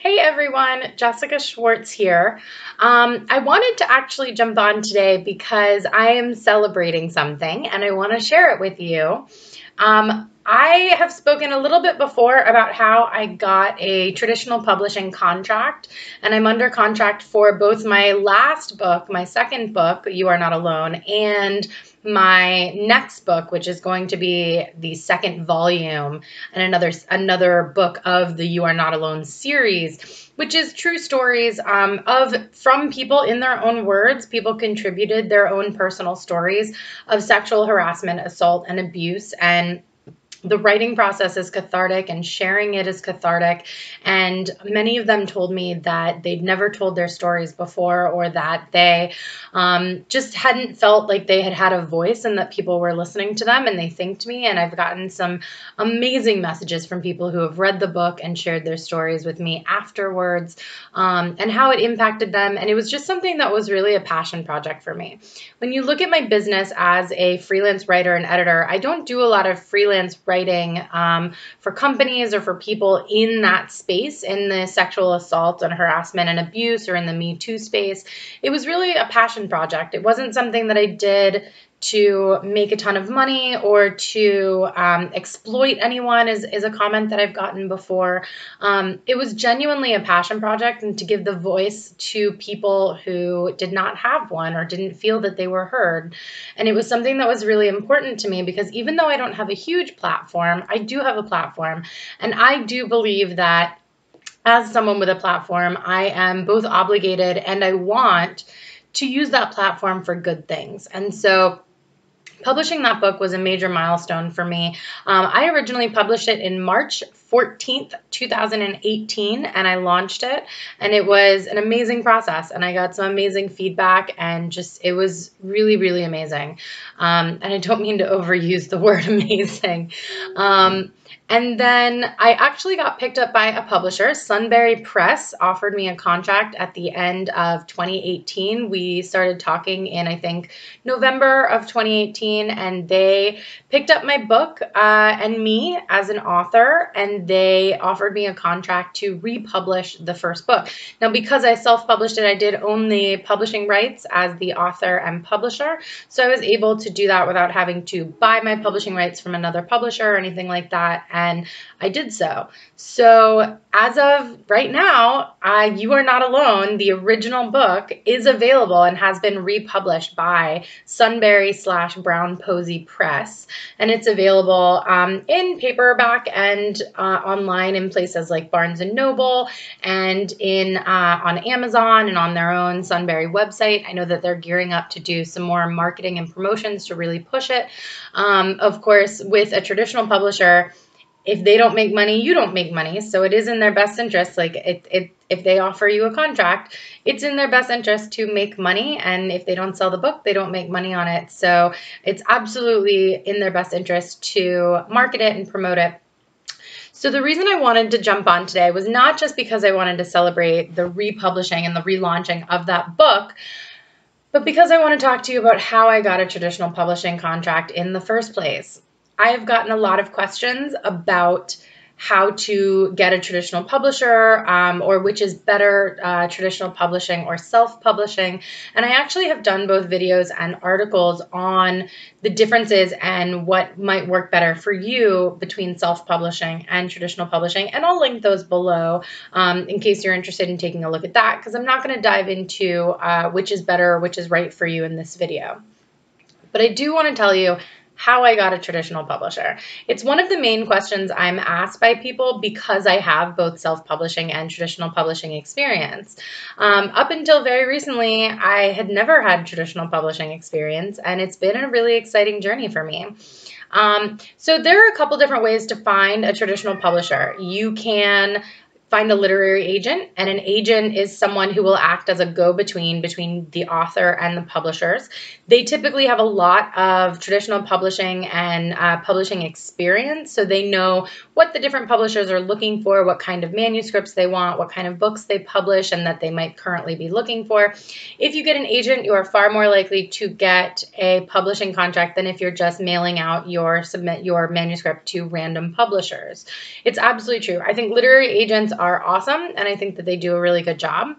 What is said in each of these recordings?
Hey everyone, Jyssica Schwartz here. Um, I wanted to actually jump on today because I am celebrating something and I want to share it with you. Um, I have spoken a little bit before about how I got a traditional publishing contract, and I'm under contract for both my last book, my second book, You Are Not Alone, and my next book, which is going to be the second volume and another another book of the You Are Not Alone series, which is true stories um, of from people in their own words. People contributed their own personal stories of sexual harassment, assault, and abuse, and the writing process is cathartic and sharing it is cathartic. And many of them told me that they'd never told their stories before or that they um, just hadn't felt like they had had a voice and that people were listening to them. And they thanked me. And I've gotten some amazing messages from people who have read the book and shared their stories with me afterwards um, and how it impacted them. And it was just something that was really a passion project for me. When you look at my business as a freelance writer and editor, I don't do a lot of freelance writing um, for companies or for people in that space, in the sexual assault and harassment and abuse or in the Me Too space. It was really a passion project. It wasn't something that I did to make a ton of money or to um, exploit anyone is, is a comment that I've gotten before. Um, it was genuinely a passion project and to give the voice to people who did not have one or didn't feel that they were heard. And it was something that was really important to me because even though I don't have a huge platform, I do have a platform. And I do believe that as someone with a platform, I am both obligated and I want to use that platform for good things. And so Publishing that book was a major milestone for me. Um, I originally published it in March 14th, 2018, and I launched it. And it was an amazing process, and I got some amazing feedback, and just it was really, really amazing. Um, and I don't mean to overuse the word amazing. Um, and then I actually got picked up by a publisher. Sunbury Press offered me a contract at the end of 2018. We started talking in, I think, November of 2018, and they picked up my book uh, and me as an author, and they offered me a contract to republish the first book. Now, because I self published it, I did own the publishing rights as the author and publisher. So I was able to do that without having to buy my publishing rights from another publisher or anything like that and I did so. So as of right now, uh, You Are Not Alone, the original book, is available and has been republished by Sunbury slash Brown Posey Press. And it's available um, in paperback and uh, online in places like Barnes & Noble and in uh, on Amazon and on their own Sunbury website. I know that they're gearing up to do some more marketing and promotions to really push it. Um, of course, with a traditional publisher, if they don't make money, you don't make money. So it is in their best interest. Like it, it, if they offer you a contract, it's in their best interest to make money. And if they don't sell the book, they don't make money on it. So it's absolutely in their best interest to market it and promote it. So the reason I wanted to jump on today was not just because I wanted to celebrate the republishing and the relaunching of that book, but because I want to talk to you about how I got a traditional publishing contract in the first place. I have gotten a lot of questions about how to get a traditional publisher um, or which is better uh, traditional publishing or self-publishing. And i actually have done both videos and articles on the differences and what might work better for you between self-publishing and traditional publishing. And i'll link those below um, in case you're interested in taking a look at that because i'm not going to dive into uh, which is better or which is right for you in this video. But i do want to tell you how I got a traditional publisher. It's one of the main questions I'm asked by people because I have both self publishing and traditional publishing experience. Um, up until very recently, I had never had traditional publishing experience, and it's been a really exciting journey for me. Um, so, there are a couple different ways to find a traditional publisher. You can find a literary agent and an agent is someone who will act as a go-between between the author and the publishers. They typically have a lot of traditional publishing and uh, publishing experience so they know what the different publishers are looking for what kind of manuscripts they want what kind of books they publish and that they might currently be looking for. If you get an agent you are far more likely to get a publishing contract than if you're just mailing out your submit your manuscript to random publishers. It's absolutely true. I think literary agents are awesome, and I think that they do a really good job.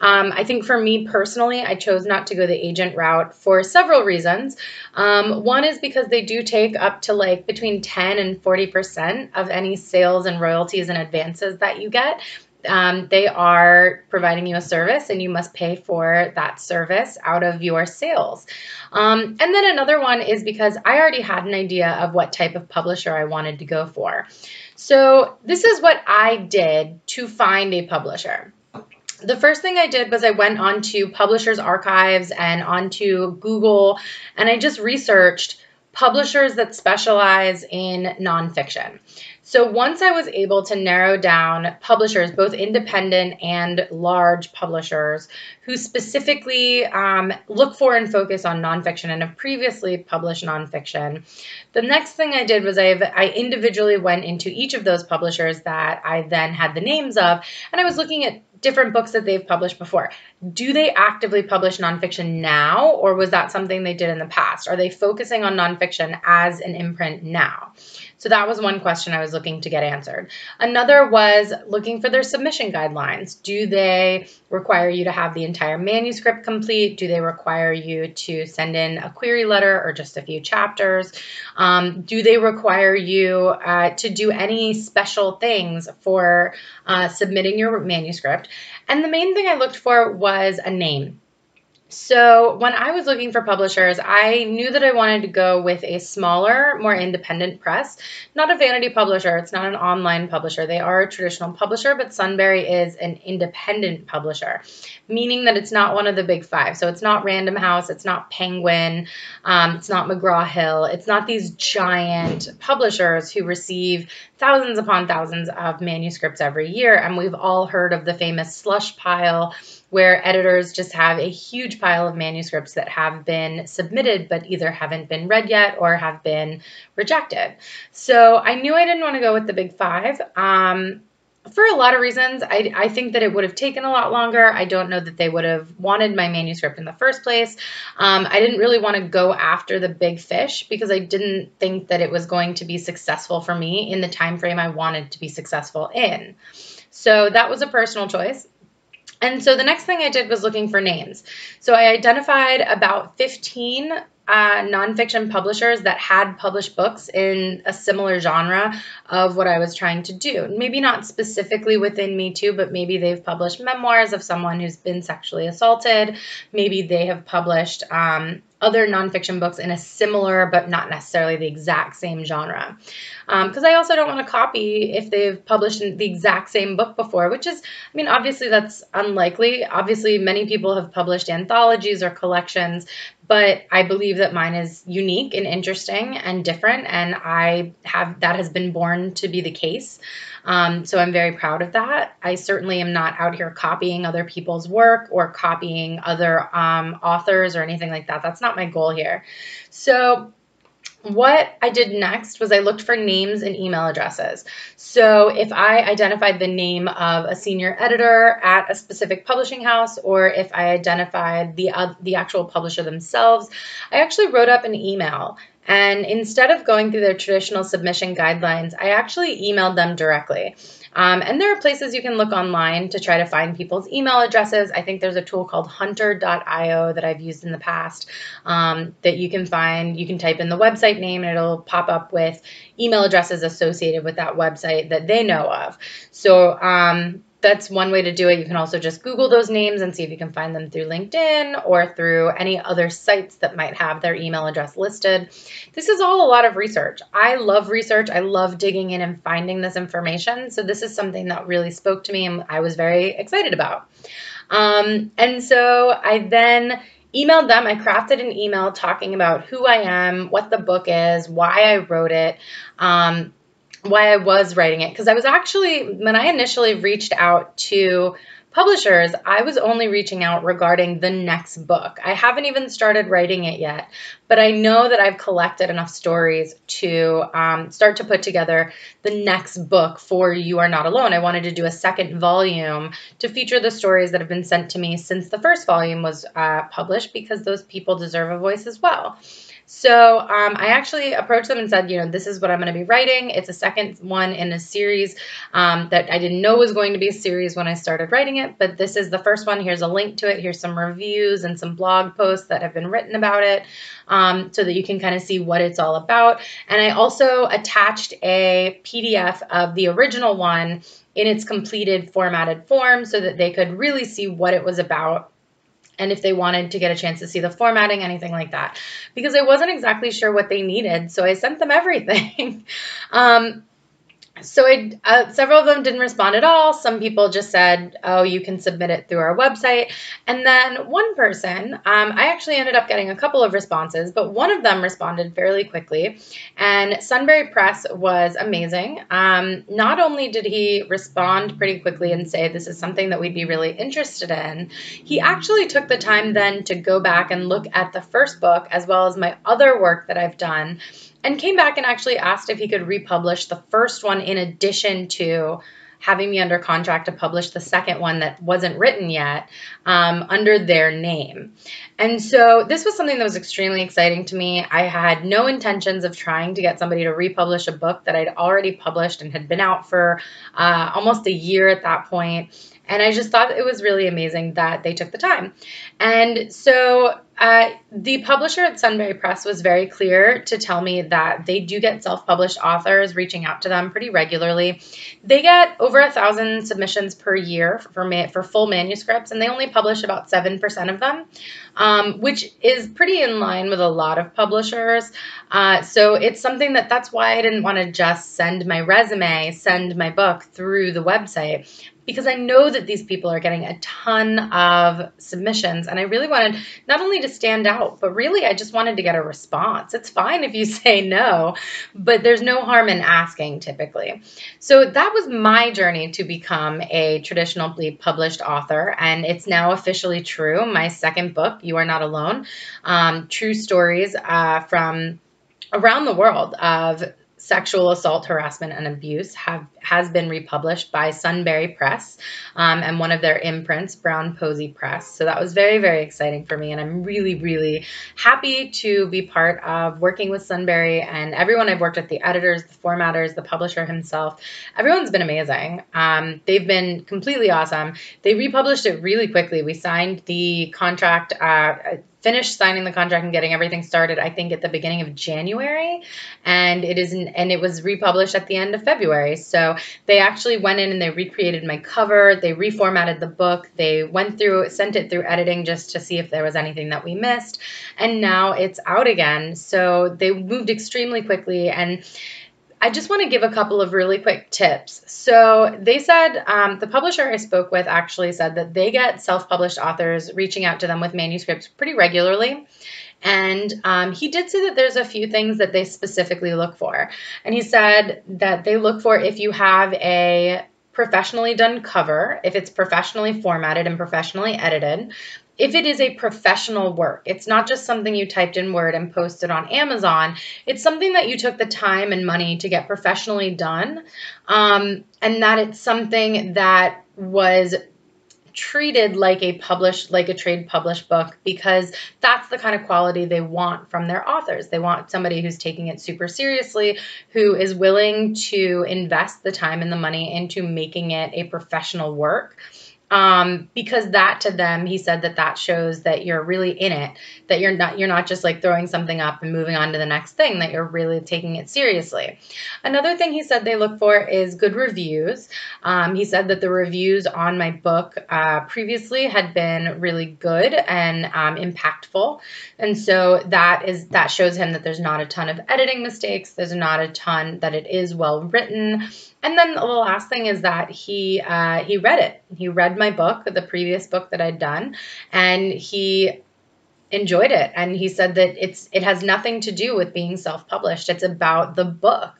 Um, I think for me personally, I chose not to go the agent route for several reasons. Um, one is because they do take up to like between 10 and 40% of any sales and royalties and advances that you get um, they are providing you a service and you must pay for that service out of your sales. Um, and then another one is because I already had an idea of what type of publisher I wanted to go for. So this is what I did to find a publisher. The first thing I did was I went onto Publishers Archives and onto Google and I just researched publishers that specialize in nonfiction. So once I was able to narrow down publishers, both independent and large publishers, who specifically um, look for and focus on nonfiction and have previously published nonfiction, the next thing I did was I, I individually went into each of those publishers that I then had the names of, and I was looking at different books that they've published before. Do they actively publish nonfiction now, or was that something they did in the past? Are they focusing on nonfiction as an imprint now? So that was one question I was looking to get answered. Another was looking for their submission guidelines. Do they require you to have the entire manuscript complete? Do they require you to send in a query letter or just a few chapters? Um, do they require you uh, to do any special things for uh, submitting your manuscript? And the main thing I looked for was a name. So when I was looking for publishers, I knew that I wanted to go with a smaller, more independent press, not a vanity publisher. It's not an online publisher. They are a traditional publisher, but Sunbury is an independent publisher, meaning that it's not one of the big five. So it's not Random House, it's not Penguin, um, it's not McGraw Hill, it's not these giant publishers who receive thousands upon thousands of manuscripts every year. And we've all heard of the famous slush pile where editors just have a huge pile of manuscripts that have been submitted but either haven't been read yet or have been rejected. So I knew I didn't want to go with the big five. Um, for a lot of reasons, I, I think that it would have taken a lot longer. I don't know that they would have wanted my manuscript in the first place. Um, I didn't really want to go after the big fish because I didn't think that it was going to be successful for me in the time frame I wanted to be successful in. So that was a personal choice. And so the next thing I did was looking for names. So I identified about 15 uh, nonfiction publishers that had published books in a similar genre of what I was trying to do. Maybe not specifically within Me Too, but maybe they've published memoirs of someone who's been sexually assaulted. Maybe they have published um, other nonfiction books in a similar but not necessarily the exact same genre. Because um, I also don't want to copy if they've published the exact same book before, which is, I mean, obviously that's unlikely. Obviously, many people have published anthologies or collections, but I believe that mine is unique and interesting and different, and I have that has been born to be the case. Um, so I'm very proud of that. I certainly am not out here copying other people's work or copying other um, authors or anything like that. That's not my goal here. So what I did next was I looked for names and email addresses. So if I identified the name of a senior editor at a specific publishing house, or if I identified the uh, the actual publisher themselves, I actually wrote up an email and instead of going through their traditional submission guidelines, I actually emailed them directly. Um, and there are places you can look online to try to find people's email addresses. I think there's a tool called hunter.io that I've used in the past um, that you can find. You can type in the website name and it'll pop up with email addresses associated with that website that they know of. So um, that's one way to do it. You can also just Google those names and see if you can find them through LinkedIn or through any other sites that might have their email address listed. This is all a lot of research. I love research. I love digging in and finding this information. So this is something that really spoke to me and I was very excited about. Um, and so I then emailed them. I crafted an email talking about who I am, what the book is, why I wrote it. Um, why I was writing it because I was actually when I initially reached out to publishers, I was only reaching out regarding the next book. I haven't even started writing it yet, but I know that I've collected enough stories to um, start to put together the next book for You Are Not Alone. I wanted to do a second volume to feature the stories that have been sent to me since the first volume was uh, published because those people deserve a voice as well. So um, I actually approached them and said, you know, this is what I'm going to be writing. It's a second one in a series um, that I didn't know was going to be a series when I started writing it, but this is the first one. Here's a link to it. Here's some reviews and some blog posts that have been written about it um, so that you can kind of see what it's all about. And I also attached a PDF of the original one in its completed formatted form so that they could really see what it was about and if they wanted to get a chance to see the formatting, anything like that. Because I wasn't exactly sure what they needed, so I sent them everything. um, so I, uh, several of them didn't respond at all. Some people just said, "Oh, you can submit it through our website." And then one person, um, I actually ended up getting a couple of responses, but one of them responded fairly quickly. And Sunbury Press was amazing. Um, not only did he respond pretty quickly and say, "This is something that we'd be really interested in," he actually took the time then to go back and look at the first book as well as my other work that I've done and came back and actually asked if he could republish the first one in addition to having me under contract to publish the second one that wasn't written yet um, under their name. And so this was something that was extremely exciting to me. I had no intentions of trying to get somebody to republish a book that I'd already published and had been out for uh, almost a year at that point. And I just thought it was really amazing that they took the time. And so uh, the publisher at Sunbury Press was very clear to tell me that they do get self-published authors reaching out to them pretty regularly. They get over a thousand submissions per year for ma- for full manuscripts, and they only publish about seven percent of them, um, which is pretty in line with a lot of publishers. Uh, so it's something that that's why I didn't want to just send my resume, send my book through the website because I know that these people are getting a ton of submissions and I really wanted not only to stand out, but really I just wanted to get a response. It's fine if you say no, but there's no harm in asking typically. So that was my journey to become a traditionally published author and it's now officially true. My second book, You Are Not Alone, um, true stories uh, from around the world of sexual assault, harassment, and abuse have has been republished by Sunbury Press um, and one of their imprints, Brown Posey Press. So that was very, very exciting for me, and I'm really, really happy to be part of working with Sunbury and everyone I've worked with, the editors, the formatters, the publisher himself. Everyone's been amazing. Um, they've been completely awesome. They republished it really quickly. We signed the contract. Uh, finished signing the contract and getting everything started i think at the beginning of january. And it is and it was republished at the end of february. So they actually went in and they recreated my cover. They reformatted the book. They went through sent it through editing just to see if there was anything that we missed. And now it's out again. So they moved extremely quickly. And I just want to give a couple of really quick tips. So, they said um, the publisher I spoke with actually said that they get self published authors reaching out to them with manuscripts pretty regularly. And um, he did say that there's a few things that they specifically look for. And he said that they look for if you have a professionally done cover, if it's professionally formatted and professionally edited, if it is a professional work, it's not just something you typed in Word and posted on Amazon, it's something that you took the time and money to get professionally done, um, and that it's something that was treated like a published like a trade published book because that's the kind of quality they want from their authors. They want somebody who's taking it super seriously who is willing to invest the time and the money into making it a professional work um, because that to them, he said that that shows that you're really in it, that you're not you're not just like throwing something up and moving on to the next thing, that you're really taking it seriously. Another thing he said they look for is good reviews. Um, he said that the reviews on my book uh, previously had been really good and um, impactful, and so that is that shows him that there's not a ton of editing mistakes. There's not a ton that it is well written. And then the last thing is that he uh, he read it. He read my book, the previous book that I'd done, and he enjoyed it. And he said that it's it has nothing to do with being self-published. It's about the book.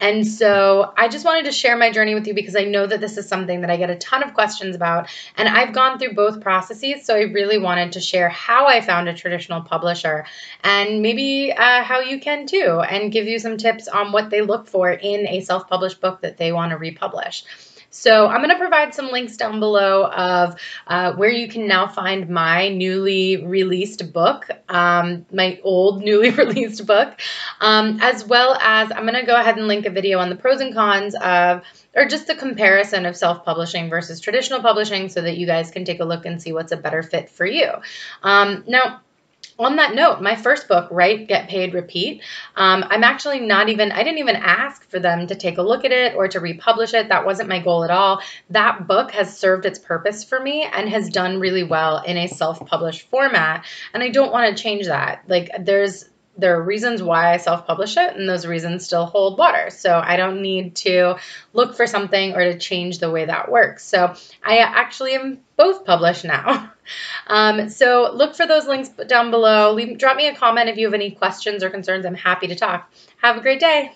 And so I just wanted to share my journey with you because I know that this is something that I get a ton of questions about. And I've gone through both processes. So I really wanted to share how I found a traditional publisher and maybe uh, how you can too, and give you some tips on what they look for in a self published book that they want to republish. So I'm going to provide some links down below of uh, where you can now find my newly released book, um, my old newly released book, um, as well as I'm going to go ahead and link a video on the pros and cons of or just the comparison of self-publishing versus traditional publishing so that you guys can take a look and see what's a better fit for you. Um, now, on that note, my first book, Write, Get Paid, Repeat, um, I'm actually not even, I didn't even ask for them to take a look at it or to republish it. That wasn't my goal at all. That book has served its purpose for me and has done really well in a self published format. And I don't want to change that. Like, there's, there are reasons why I self publish it, and those reasons still hold water. So I don't need to look for something or to change the way that works. So I actually am both published now. Um, so look for those links down below. Leave, drop me a comment if you have any questions or concerns. I'm happy to talk. Have a great day.